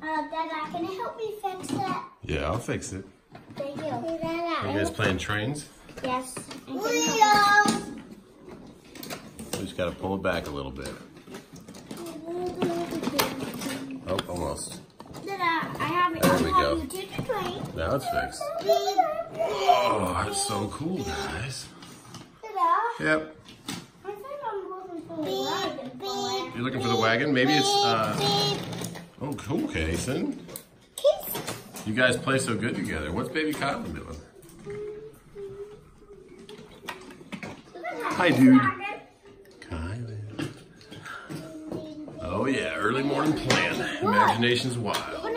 Uh, Dada, can you help me fix it? Yeah, I'll fix it. Thank you. Dada. You guys playing trains? Yes. And can you help me- We just gotta pull it back a little bit. Oh, almost. Dada, I have it. There I'll we go. you train. Now it's fixed. Oh, that's so cool, guys. Yep. You're looking for the wagon? Maybe it's, uh... Oh, cool, Kason. You guys play so good together. What's baby Kyle doing? Hi, dude. Kylan. Oh, yeah, early morning plan. Imagination's wild.